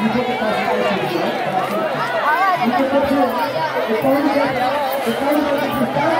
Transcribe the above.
Ahora, de